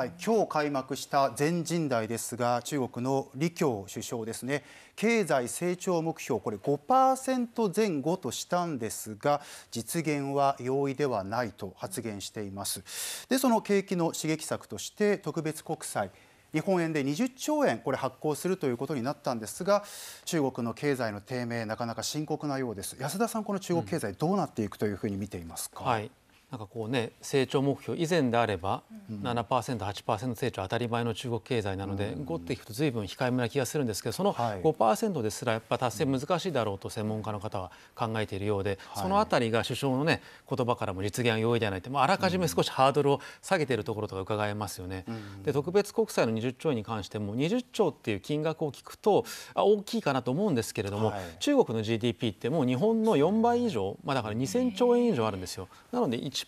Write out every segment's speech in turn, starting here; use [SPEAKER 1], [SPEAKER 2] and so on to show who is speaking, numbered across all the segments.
[SPEAKER 1] はい、今日開幕した全人代ですが中国の李強首相ですね。経済成長目標これ5%前後としたんですが実現は容易ではないと発言しています。でその景気の刺激策として特別国債日本円で20兆円これ発行するということになったんですが中国の経済の低迷なかなか深刻なようです。安田さんこの中国経済どうなっていくというふうに見ていますか、
[SPEAKER 2] うんはい。なんかこうね成長目標以前であれば 7%8% 成長当たり前の中国経済なので5っていくと随分控えめな気がするんですけどその5%ですらやっぱ達成難しいだろうと専門家の方は考えているようでそのあたりが首相のね言葉からも実現は容易ではないって、まあ、あらかじめ少しハードルを下げているところとか伺えますよね。で特別国債の20兆円に関しても20兆っていう金額を聞くとあ大きいかなと思うんですけれども、中国の GDP ってもう日本の4倍以上、まあ、だから2000兆円以上あるんですよ。なので1%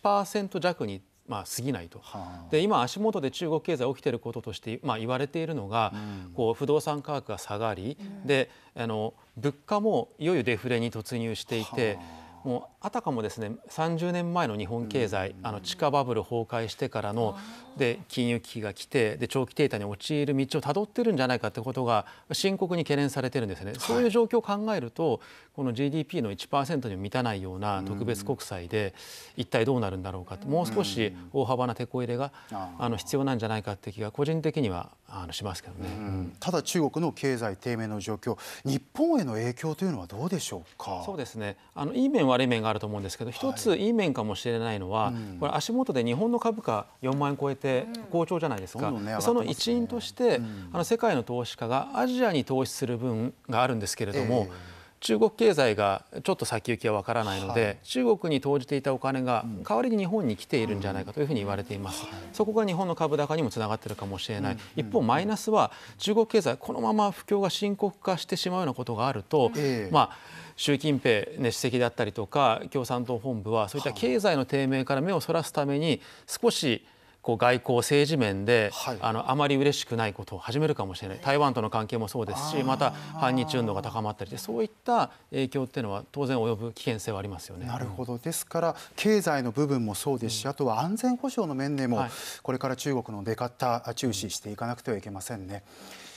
[SPEAKER 2] 弱にまあ、過ぎないと、はあ、で今足元で中国経済起きていることとして、まあ、言われているのが、うん、こう不動産価格が下がり、うん、であの物価もいよいよデフレに突入していて。はあ。もうあたかもですね30年前の日本経済、あの地下バブル崩壊してからので金融危機が来てで長期停滞に陥る道をたどってるんじゃないかということが深刻に懸念されてるんですね、はい、そういう状況を考えるとこの GDP の1%にも満たないような特別国債で一体どうなるんだろうかと。もう少し大幅な手こ入れがあの必要なんじゃないかって気が個人的にはあのしますけどね、うん、
[SPEAKER 1] ただ中国の経済低迷の状況日本への影響というのはどうでしょうか？
[SPEAKER 2] そうですね。あのいい面悪い面があると思うんですけど一ついい面かもしれないのは、はい、これ足元で日本の株価4万円超えて好調じゃないですか、うんね、その一因として、うん、あの世界の投資家がアジアに投資する分があるんですけれども、えー中国経済がちょっと先行きはわからないので、はい、中国に投じていたお金が代わりに日本に来ているんじゃないかというふうに言われています、そこが日本の株高にもつながっているかもしれない、一方マイナスは中国経済このまま不況が深刻化してしまうようなことがあると、えー、まあ習近平、ね、主席だったりとか共産党本部はそういった経済の低迷から目をそらすために少しこう外交政治面で、はい、あのあまり嬉しくないことを始めるかもしれない台湾との関係もそうですしまた反日運動が高まったりでそういった影響っていうのは当然及ぶ危険性はありますよね。
[SPEAKER 1] なるほどですから経済の部分もそうですし、うん、あとは安全保障の面でも、はい、これから中国の出方注視していかなくてはいけませんね。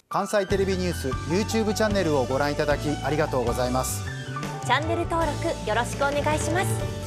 [SPEAKER 1] 関西テレビニュース YouTube チャンネルをご覧いただきありがとうございます。
[SPEAKER 3] チャンネル登録よろしくお願いします。